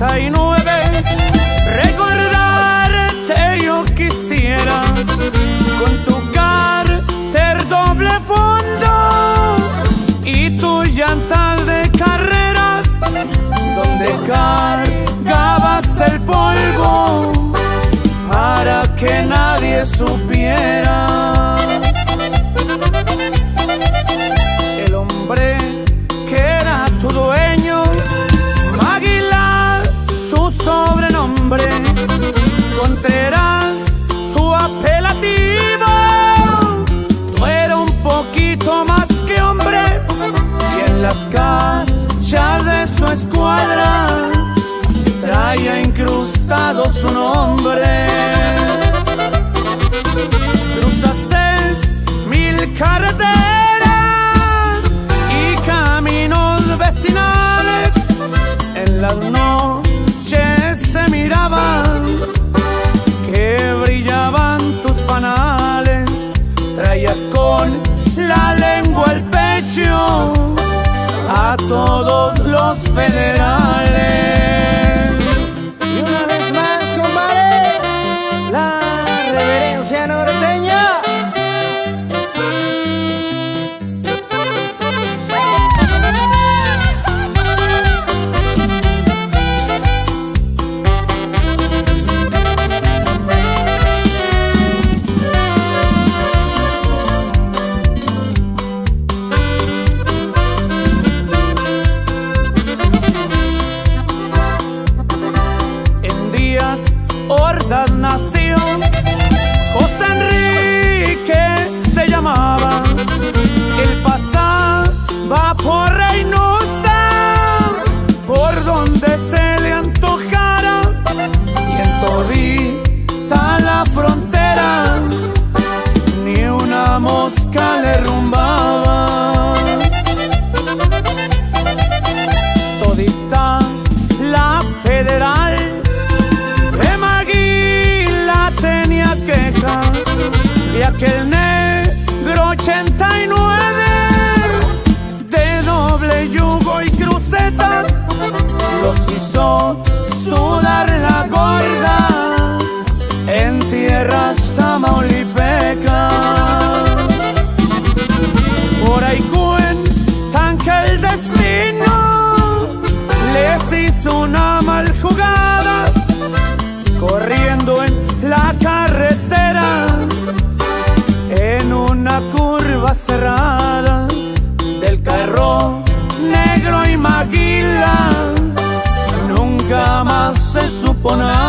89 recordarte yo quisiera con tu carter doble fondo y tu llanta de carreras donde cargabas el polvo para que nadie supiera sobrenombre Contreras su apelativo. Tú era un poquito más que hombre y en las canchas de su escuadra todos los federales. hordas nació. José Enrique se llamaba, él pasaba por Reynosa, por donde se le antojara, y en todita la frontera, ni una mosca le rumbaba. del 89 de doble yugo y crucetas los hizo sudar la gorda en tierras tamaulipecas. Por ahí cuentan que el destino les hizo una mal jugada. Oh no.